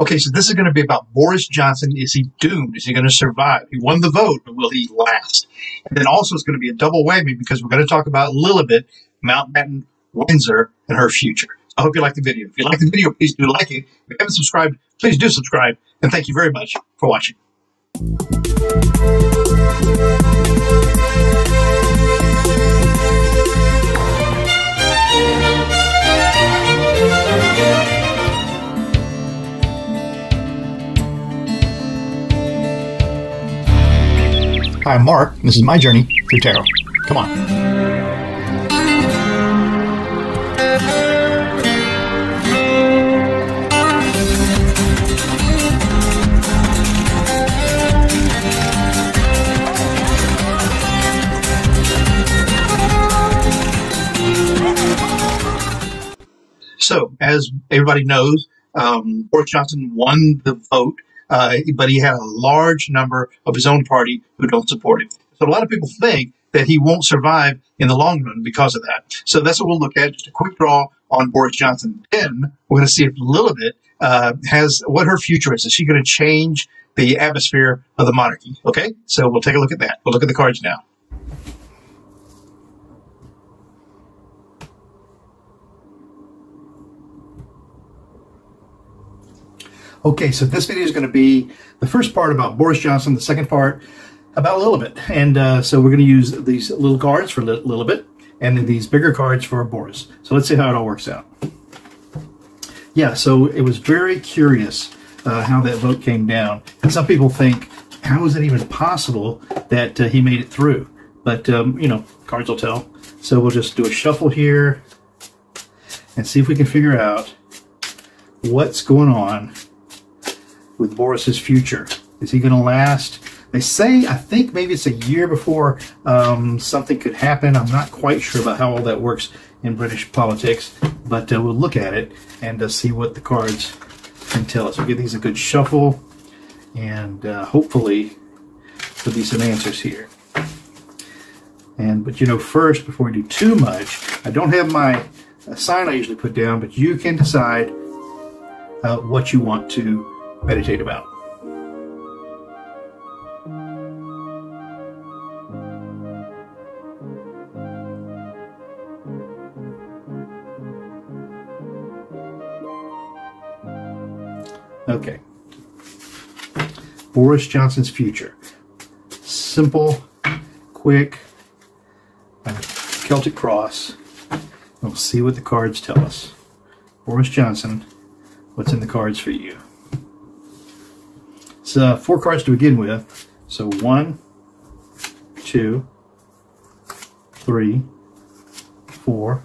Okay, so this is going to be about Boris Johnson. Is he doomed? Is he going to survive? He won the vote, but will he last? And then also it's going to be a double whammy because we're going to talk about Lilibet, Mountbatten Windsor, and her future. I hope you like the video. If you like the video, please do like it. If you haven't subscribed, please do subscribe. And thank you very much for watching. Hi, I'm Mark. and This is my journey through tarot. Come on. So, as everybody knows, um, Boris Johnson won the vote, uh, but he had a large number of his own party who don't support him. So, a lot of people think that he won't survive in the long run because of that. So, that's what we'll look at. Just a quick draw on Boris Johnson. Then, we're going to see if Lilibet uh, has what her future is. Is she going to change the atmosphere of the monarchy? Okay, so we'll take a look at that. We'll look at the cards now. Okay, so this video is going to be the first part about Boris Johnson, the second part about Lilibet. And uh, so we're going to use these little cards for Lil- Lilibet and then these bigger cards for Boris. So let's see how it all works out. Yeah, so it was very curious uh, how that vote came down. And some people think, how is it even possible that uh, he made it through? But, um, you know, cards will tell. So we'll just do a shuffle here and see if we can figure out what's going on with Boris's future. Is he going to last? They say, I think maybe it's a year before um, something could happen. I'm not quite sure about how all that works in British politics, but uh, we'll look at it and uh, see what the cards can tell us. We'll give these a good shuffle, and uh, hopefully there'll be some answers here. And but you know, first before we do too much, I don't have my uh, sign I usually put down, but you can decide uh, what you want to meditate about. Okay. Boris Johnson's future. Simple, quick, uh, Celtic cross. We'll see what the cards tell us. Boris Johnson, what's in the cards for you? It's uh, four cards to begin with. So one, two, three, four,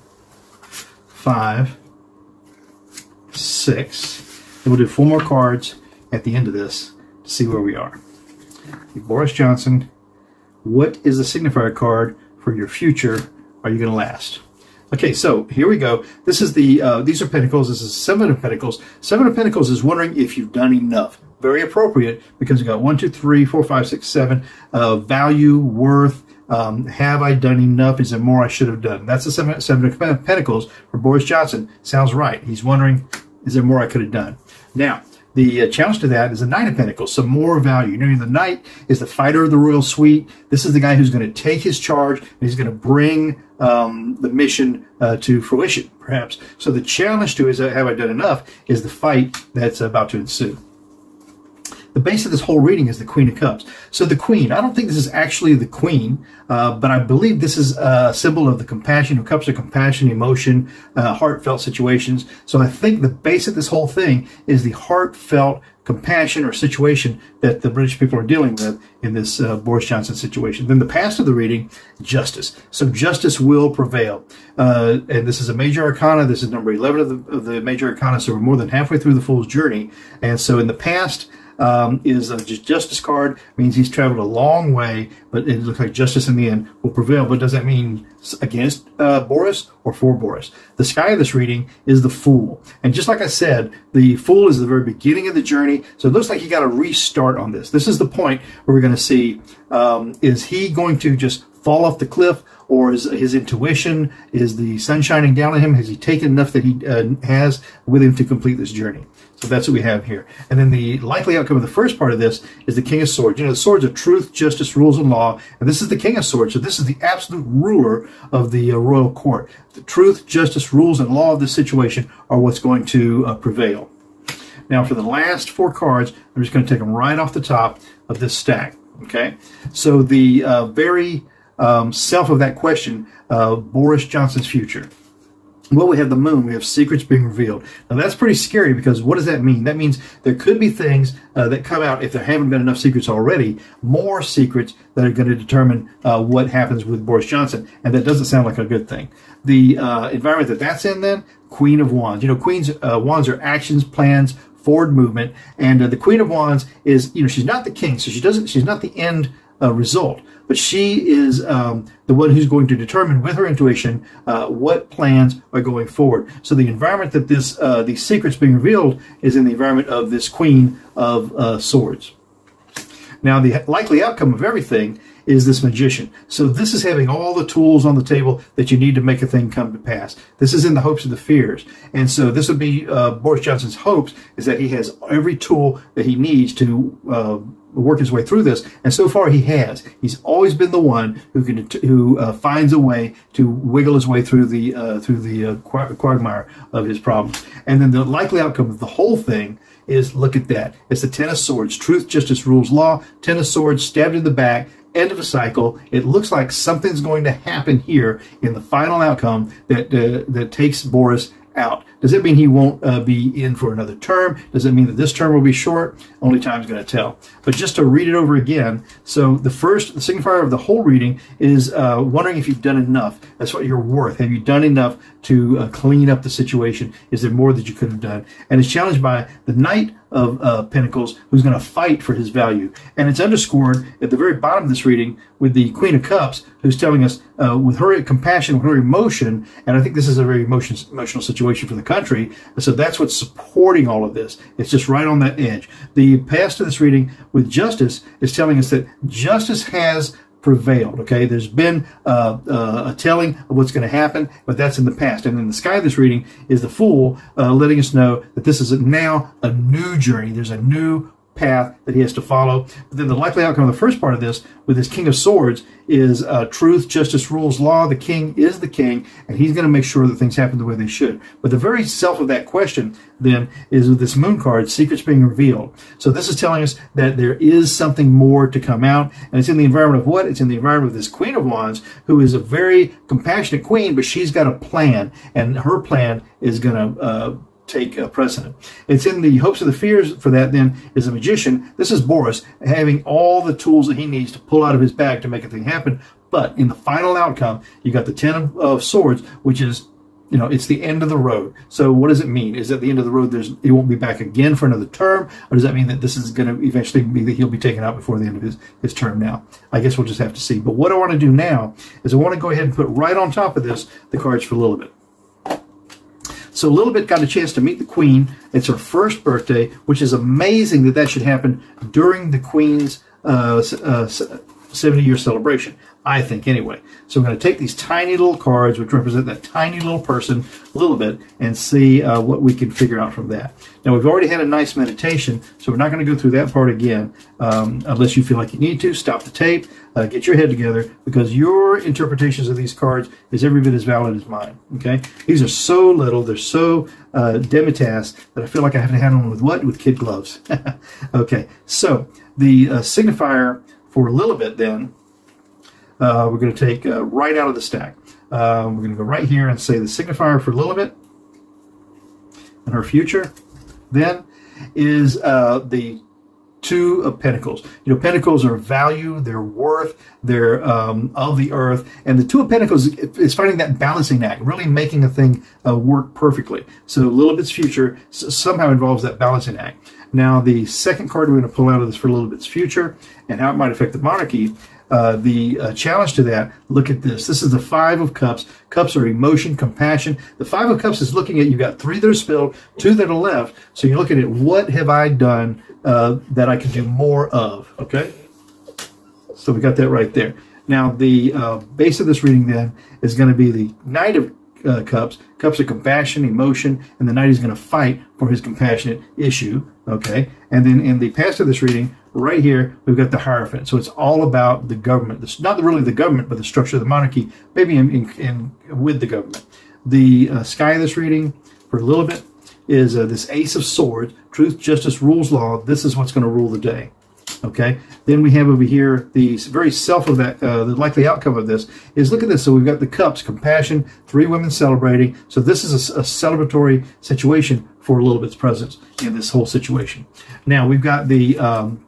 five, six. Then we'll do four more cards at the end of this to see where we are. Boris Johnson, what is the signifier card for your future? Are you going to last? Okay, so here we go. This is the uh, these are pentacles. This is seven of pentacles. Seven of pentacles is wondering if you've done enough. Very appropriate because you got one, two, three, four, five, six, seven. Uh, value, worth. Um, have I done enough? Is there more I should have done? That's the seven, seven of pentacles for Boris Johnson. Sounds right. He's wondering, is there more I could have done? Now, the uh, challenge to that is the Knight of Pentacles, some more value. You know, the Knight is the fighter of the royal suite. This is the guy who's going to take his charge and he's going to bring um, the mission uh, to fruition, perhaps. So the challenge to is, uh, have I done enough, is the fight that's about to ensue. The base of this whole reading is the Queen of Cups. So the Queen, I don't think this is actually the Queen, uh, but I believe this is a symbol of the compassion, of cups of compassion, emotion, uh, heartfelt situations. So I think the base of this whole thing is the heartfelt compassion or situation that the British people are dealing with in this uh, Boris Johnson situation. Then the past of the reading, justice. So justice will prevail. Uh, and this is a major arcana. This is number 11 of the, of the major arcana. So we're more than halfway through the Fool's Journey. And so in the past, um, is a justice card means he's traveled a long way, but it looks like justice in the end will prevail. But does that mean against uh, Boris or for Boris? The sky of this reading is the Fool, and just like I said, the Fool is the very beginning of the journey. So it looks like he got a restart on this. This is the point where we're going to see um, is he going to just fall off the cliff, or is his intuition, is the sun shining down on him? Has he taken enough that he uh, has with him to complete this journey? So that's what we have here. And then the likely outcome of the first part of this is the King of Swords. You know, the swords of truth, justice, rules, and law. And this is the King of Swords. So this is the absolute ruler of the uh, royal court. The truth, justice, rules, and law of this situation are what's going to uh, prevail. Now, for the last four cards, I'm just going to take them right off the top of this stack. Okay, so the uh, very um, self of that question, of Boris Johnson's future. Well, we have the moon. We have secrets being revealed. Now, that's pretty scary because what does that mean? That means there could be things uh, that come out, if there haven't been enough secrets already, more secrets that are going to determine uh, what happens with Boris Johnson. And that doesn't sound like a good thing. The uh, environment that that's in, then, Queen of Wands. You know, Queen's uh, Wands are actions, plans, forward movement. And uh, the Queen of Wands is, you know, she's not the king, so she doesn't, she's not the end uh, result. But she is um, the one who's going to determine with her intuition uh, what plans are going forward. So the environment that this uh, secrets being revealed is in the environment of this Queen of uh, Swords. Now the likely outcome of everything is this magician. So this is having all the tools on the table that you need to make a thing come to pass. This is in the hopes of the fears. And so this would be uh, Boris Johnson's hopes is that he has every tool that he needs to uh, work his way through this. And so far he has. He's always been the one who can who uh, finds a way to wiggle his way through the uh, through the uh, quagmire of his problems. And then the likely outcome of the whole thing is look at that. It's the Ten of Swords. Truth, justice, rules, law. Ten of Swords stabbed in the back end of a cycle. It looks like something's going to happen here in the final outcome that uh, that takes Boris out. Does it mean he won't uh, be in for another term? Does it mean that this term will be short? Only time's going to tell. But just to read it over again, so the first, the signifier of the whole reading is uh, wondering if you've done enough. That's what you're worth. Have you done enough to uh, clean up the situation? Is there more that you could have done? And it's challenged by the Knight of uh, Pentacles who's going to fight for his value. And it's underscored at the very bottom of this reading with the Queen of Cups who's telling us uh, with her compassion, with her emotion, and I think this is a very emotion, emotional situation for the country. So that's what's supporting all of this. It's just right on that edge. The past of this reading with justice is telling us that justice has prevailed. Okay, there's been uh, uh, a telling of what's going to happen, but that's in the past. And in the sky this reading is the Fool, uh, letting us know that this is now a new journey. There's a new path that he has to follow. But then the likely outcome of the first part of this, with his King of Swords, is uh, truth, justice, rules, law. The king is the king, and he's going to make sure that things happen the way they should. But the very self of that question, then, is with this moon card, secrets being revealed. So this is telling us that there is something more to come out, and it's in the environment of what? It's in the environment of this Queen of Wands, who is a very compassionate queen, but she's got a plan, and her plan is going to uh, take uh, precedent. It's in the hopes of the fears for that then is a magician. This is Boris having all the tools that he needs to pull out of his bag to make a thing happen. But in the final outcome, you got the Ten of, of Swords, which is you know, it's the end of the road. So what does it mean? Is at the end of the road, there's he won't be back again for another term, or does that mean that this is going to eventually be that he'll be taken out before the end of his his term? Now, I guess we'll just have to see. But what I want to do now is I want to go ahead and put right on top of this the cards for Lilibet. So Lilibet got a chance to meet the Queen. It's her first birthday, which is amazing that that should happen during the Queen's uh, uh, 70 year celebration. I think, anyway. So I'm going to take these tiny little cards, which represent that tiny little person, a little bit, and see uh, what we can figure out from that. Now, we've already had a nice meditation, so we're not going to go through that part again um, unless you feel like you need to. Stop the tape, uh, get your head together, because your interpretations of these cards is every bit as valid as mine. Okay? These are so little, they're so uh, demitasse that I feel like I have to handle them with what? With kid gloves. okay, so the uh, signifier for a Lilibet then we're going to take uh, right out of the stack. Uh, we're going to go right here and say the signifier for Lilibet and her future then is uh, the two of pentacles. You know, pentacles are value, they're worth, they're um, of the earth, and the two of pentacles is finding that balancing act, really making a thing uh, work perfectly. So Lilibet's future somehow involves that balancing act. Now, the second card we're going to pull out of this for Lilibet's future and how it might affect the monarchy uh, the uh, challenge to that, look at this. This is the Five of Cups. Cups are emotion, compassion. The Five of Cups is looking at, you've got three that are spilled, two that are left. So you're looking at what have I done uh, that I can do more of, okay? So we got that right there. Now, the uh, base of this reading then is going to be the Knight of uh, Cups, cups of compassion, emotion, and the knight is going to fight for his compassionate issue. Okay, and then in the past of this reading, right here, we've got the Hierophant. So it's all about the government. It's not really the government, but the structure of the monarchy, maybe in, in, in with the government. The uh, sky of this reading for a Lilibet is uh, this Ace of Swords. Truth, justice, rules law. This is what's going to rule the day. Okay. Then we have over here the very self of that, uh, the likely outcome of this is look at this. So we've got the cups, compassion, three women celebrating. So this is a, a celebratory situation for Lilibet's presence in this whole situation. Now we've got the, um,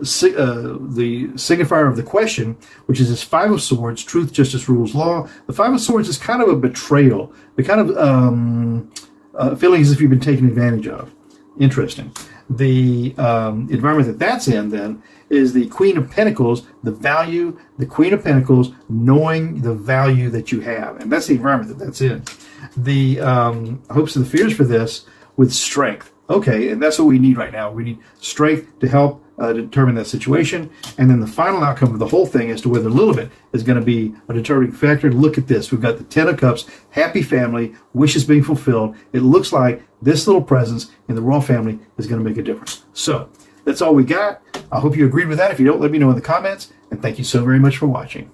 uh, the signifier of the question, which is this Five of Swords, truth, justice, rules, law. The Five of Swords is kind of a betrayal, the kind of um, uh, feeling as if you've been taken advantage of. Interesting the um, environment that that's in then is the Queen of Pentacles, the value, the Queen of Pentacles, knowing the value that you have. And that's the environment that that's in. The um, hopes and the fears for this with strength. Okay, and that's what we need right now. We need strength to help uh, determine that situation. And then the final outcome of the whole thing as to whether Lilibet is going to be a determining factor. Look at this. We've got the Ten of Cups, happy family, wishes being fulfilled. It looks like this little presence in the royal family is going to make a difference. So that's all we got. I hope you agreed with that. If you don't, let me know in the comments. And thank you so very much for watching.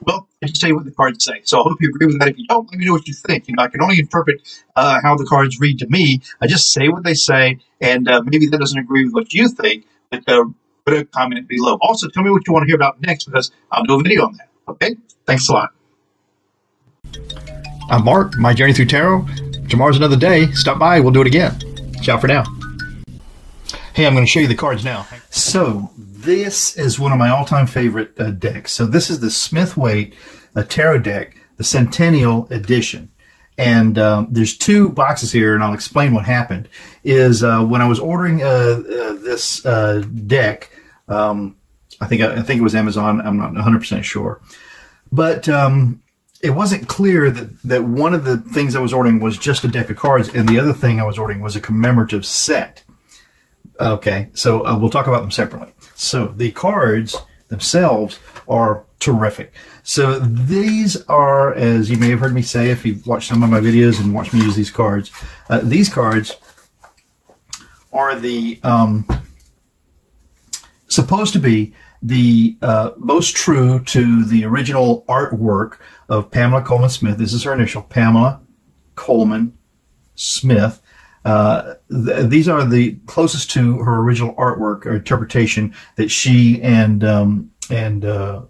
Well, I just tell you what the cards say. So I hope you agree with that. If you don't, let me know what you think. You know, I can only interpret uh, how the cards read to me. I just say what they say, and uh, maybe that doesn't agree with what you think, but uh, put a comment below. Also, tell me what you want to hear about next because I'll do a video on that. Okay? Thanks a lot. I'm Mark, My Journey Through Tarot. Tomorrow's another day. Stop by, we'll do it again. Ciao for now. Hey, I'm going to show you the cards now. So, this is one of my all-time favorite uh, decks. So, this is the Smith Waite uh, Tarot deck, the Centennial Edition. And um, there's two boxes here, and I'll explain what happened. Is uh, when I was ordering uh, uh, this uh, deck, um, I think I think it was Amazon. I'm not 100 percent sure, but um, it wasn't clear that, that one of the things I was ordering was just a deck of cards, and the other thing I was ordering was a commemorative set. Okay, so uh, we'll talk about them separately. So the cards themselves are terrific. So these are, as you may have heard me say, if you've watched some of my videos and watched me use these cards, uh, these cards are the um, supposed to be the uh, most true to the original artwork of Pamela Colman Smith. This is her initial, Pamela Colman Smith. Uh, th- these are the closest to her original artwork or interpretation that she and um, and uh,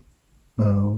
uh,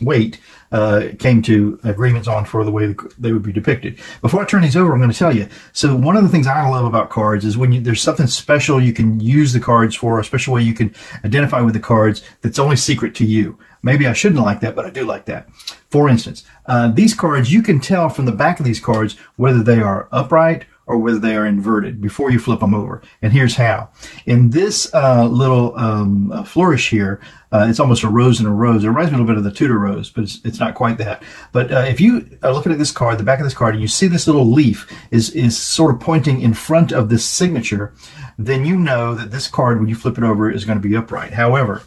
Waite uh, came to agreements on for the way they would be depicted. Before I turn these over, I'm going to tell you. So one of the things I love about cards is when you, there's something special you can use the cards for, a special way you can identify with the cards that's only secret to you. Maybe I shouldn't like that, but I do like that. For instance, uh, these cards, you can tell from the back of these cards whether they are upright or whether they are inverted before you flip them over. And here's how. In this uh, little um, uh, flourish here, uh, it's almost a rose and a rose. It reminds me a little bit of the Tudor rose, but it's, it's not quite that. But uh, if you are looking at this card, the back of this card, and you see this little leaf is, is sort of pointing in front of this signature, then you know that this card, when you flip it over, is going to be upright. However,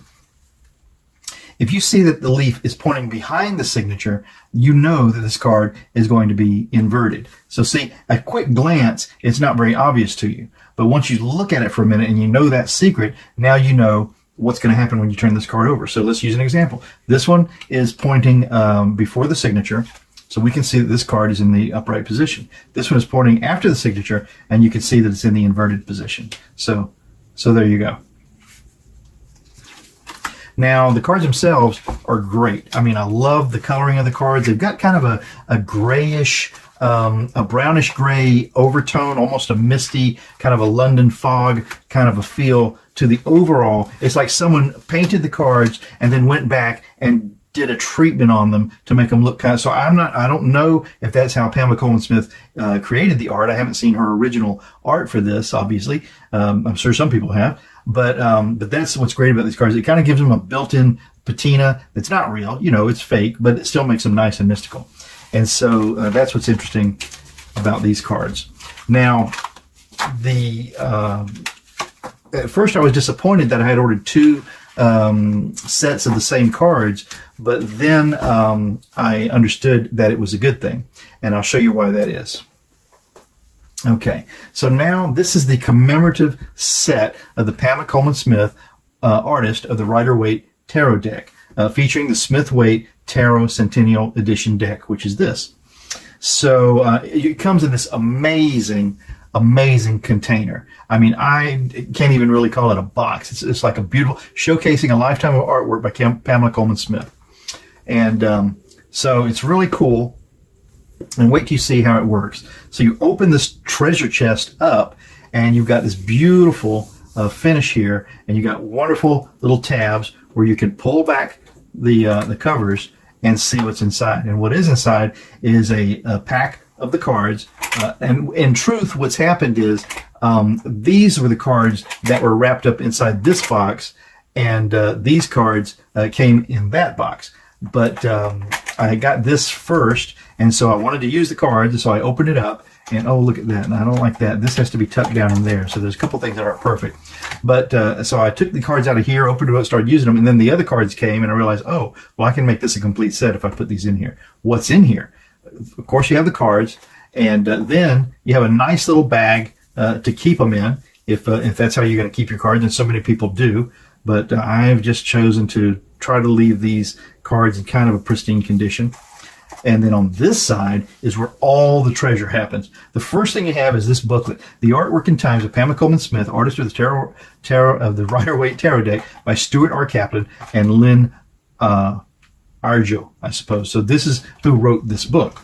if you see that the leaf is pointing behind the signature, you know that this card is going to be inverted. So see, a quick glance, it's not very obvious to you. But once you look at it for a minute and you know that secret, now you know what's going to happen when you turn this card over. So let's use an example. This one is pointing um, before the signature. So we can see that this card is in the upright position. This one is pointing after the signature, and you can see that it's in the inverted position. So, so there you go. Now, the cards themselves are great. I mean, I love the coloring of the cards. They've got kind of a, a grayish, um, a brownish gray overtone, almost a misty, kind of a London fog kind of a feel to the overall. It's like someone painted the cards and then went back and did a treatment on them to make them look kind of. So I'm not. I don't know if that's how Pamela Colman Smith uh, created the art. I haven't seen her original art for this. Obviously, um, I'm sure some people have. But um, but that's what's great about these cards. It kind of gives them a built-in patina that's not real. You know, it's fake, but it still makes them nice and mystical. And so uh, that's what's interesting about these cards. Now, the uh, at first I was disappointed that I had ordered two um, sets of the same cards, but then um, I understood that it was a good thing, and I'll show you why that is. Okay, so now this is the commemorative set of the Pamela Colman Smith uh, artist of the Rider Waite Tarot deck, uh, featuring the Smith Waite Tarot Centennial Edition deck, which is this. So uh, it comes in this amazing, amazing container. I mean, I can't even really call it a box. It's, it's like a beautiful showcasing a lifetime of artwork by Cam- Pamela Colman Smith. And um, so it's really cool. And wait till you see how it works. So you open this treasure chest up, and you've got this beautiful uh, finish here, and you got wonderful little tabs where you can pull back the uh, the covers and see what's inside. And what is inside is a, a pack of the cards. Uh, and in truth, what's happened is um, these were the cards that were wrapped up inside this box, and uh, these cards uh, came in that box. But um, I got this first, and so I wanted to use the cards, so I opened it up, and oh, look at that. And I don't like that. This has to be tucked down in there. So there's a couple things that aren't perfect. But uh, so I took the cards out of here, opened it up, started using them, and then the other cards came, and I realized, oh, well, I can make this a complete set if I put these in here. What's in here? Of course, you have the cards, and uh, then you have a nice little bag uh, to keep them in, if uh, if that's how you're going to keep your cards, and so many people do. But uh, I've just chosen to try to leave these cards in kind of a pristine condition. And then on this side is where all the treasure happens. The first thing you have is this booklet, The Artwork and Times of Pamela Colman Smith, artist of the tarot, tarot of the Rider Waite Tarot deck by Stuart R. Kaplan and Lynn uh, Arjo, I suppose. So this is who wrote this book.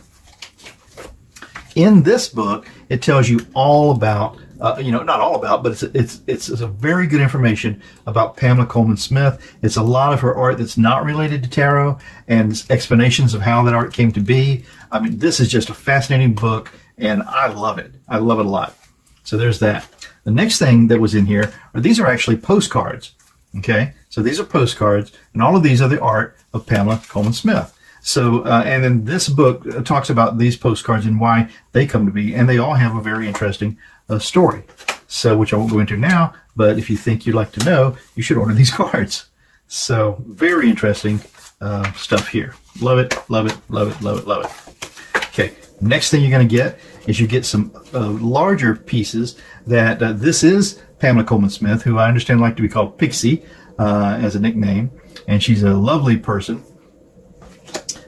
In this book, it tells you all about uh, you know, not all about, but it's it's it's, it's a very good information about Pamela Colman Smith. It's a lot of her art that's not related to tarot and explanations of how that art came to be. I mean, this is just a fascinating book, and I love it. I love it a lot. So there's that. The next thing that was in here are these are actually postcards. Okay, so these are postcards, and all of these are the art of Pamela Colman Smith. So, uh, and then this book talks about these postcards and why they come to be, and they all have a very interesting uh, story. So, which I won't go into now, but if you think you'd like to know, you should order these cards. So, very interesting uh, stuff here. Love it, love it, love it, love it, love it. Okay, next thing you're going to get is you get some uh, larger pieces that uh, this is Pamela Colman Smith, who I understand like to be called Pixie uh, as a nickname, and she's a lovely person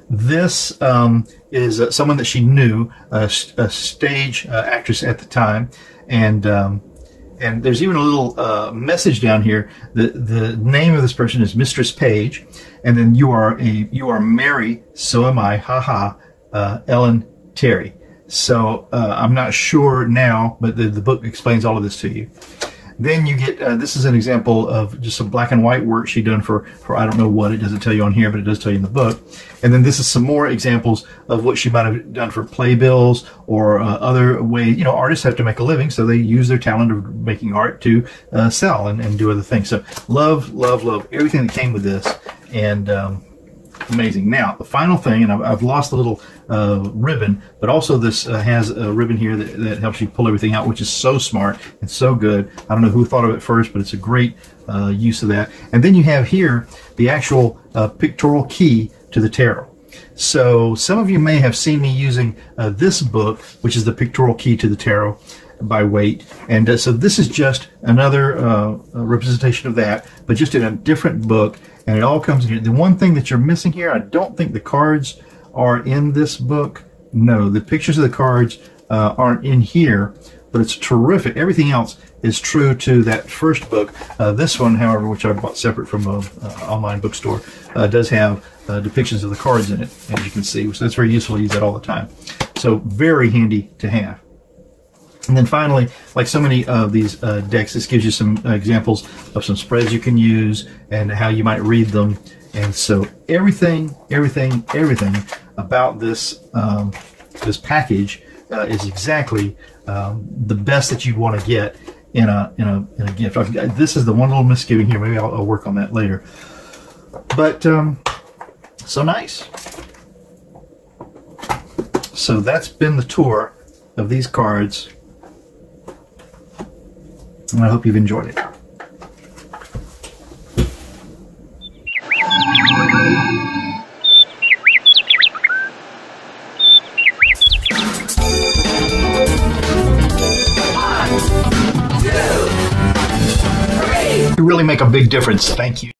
this um, is uh, someone that she knew, a, a stage uh, actress at the time, and um, and there's even a little uh, message down here. The the name of this person is Mistress Page, and then you are a you are Mary. So am I. Haha. Uh, Ellen Terry. So uh, I'm not sure now, but the, the book explains all of this to you. Then you get, uh, this is an example of just some black and white work she done for, for I don't know what, it doesn't tell you on here, but it does tell you in the book. And then this is some more examples of what she might have done for playbills or uh, other ways. You know, artists have to make a living, so they use their talent of making art to uh, sell and, and do other things. So love, love, love everything that came with this. And, um, amazing. Now, the final thing, and I've, I've lost a little uh, ribbon, but also this uh, has a ribbon here that, that, helps you pull everything out, which is so smart and so good. I don't know who thought of it first, but it's a great uh, use of that. And then you have here the actual uh, pictorial key to the tarot. So some of you may have seen me using uh, this book, which is the pictorial key to the tarot by Waite. And uh, so this is just another uh, representation of that, but just in a different book. And it all comes in here. The one thing that you're missing here, I don't think the cards are in this book. No, the pictures of the cards uh, aren't in here, but it's terrific. Everything else is true to that first book. Uh, this one, however, which I bought separate from an uh, online bookstore, uh, does have uh, depictions of the cards in it, as you can see. So that's very useful. to use that all the time. So very handy to have. And then finally, like so many of these uh, decks, this gives you some uh, examples of some spreads you can use and how you might read them. And so everything, everything, everything about this um, this package uh, is exactly um, the best that you'd want to get in a in a in a gift. Got, this is the one little misgiving here. Maybe I'll, I'll work on that later. But um, so nice. So that's been the tour of these cards and I hope you've enjoyed it. You really make a big difference. Thank you.